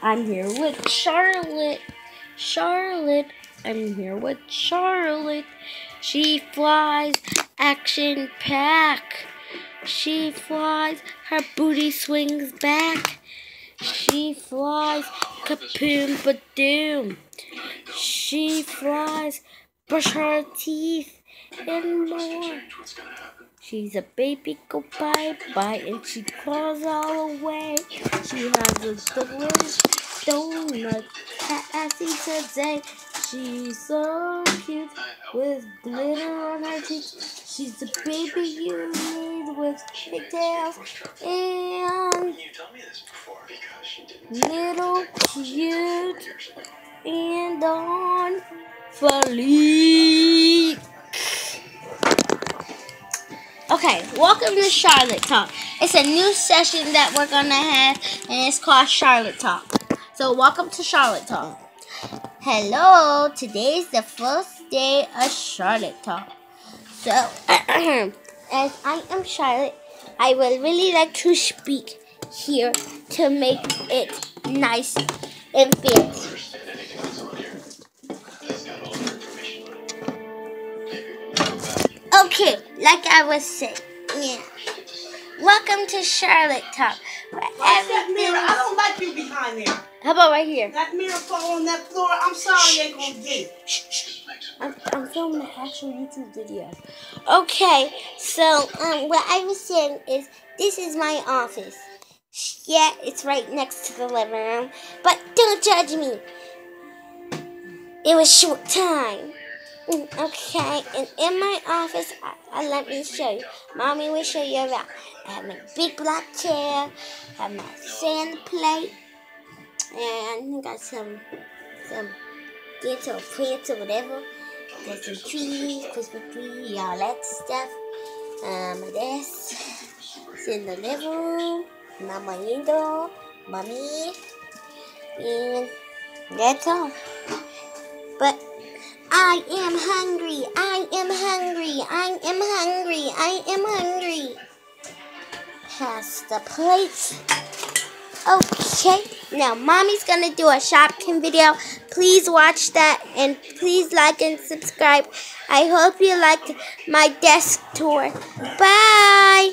I'm here with Charlotte. Charlotte. I'm here with Charlotte. She flies action pack. She flies, her booty swings back. She flies kapoom badoom. She flies, brush her teeth and more. She's a baby, go bye bye, and she crawls all away. She has a delicious donut passy today. She's so cute with glitter on her cheeks. She's the baby you need with pigtails and little cute and on Felique. Okay, welcome to Charlotte Talk. It's a new session that we're gonna have, and it's called Charlotte Talk. So, welcome to Charlotte Talk. Hello, today's the first day of Charlotte Talk. So, as I am Charlotte, I would really like to speak here to make it nice and fancy. Okay, like I was saying, yeah. Welcome to Charlotte Talk. Where Watch that mirror. I don't like you behind there. How about right here? That mirror fall on that floor. I'm sorry, ain't gonna get. I'm, I'm filming an actual YouTube video. Okay, so um, what I was saying is this is my office. Yeah, it's right next to the living room. But don't judge me. It was short time. Okay, and in my office, I, let me show you. Mommy will show you around. I have my big black chair, I have my sand plate, and I got some some gifts or plants or whatever. There's some trees, Christmas tree, all that stuff. Um, my desk. It's in the living room. Mama window, mommy, and that's all. But I am hungry. I am hungry. I am hungry. I am hungry. Pass the plates. Okay, now mommy's gonna do a Shopkin video. Please watch that and please like and subscribe. I hope you liked my desk tour. Bye.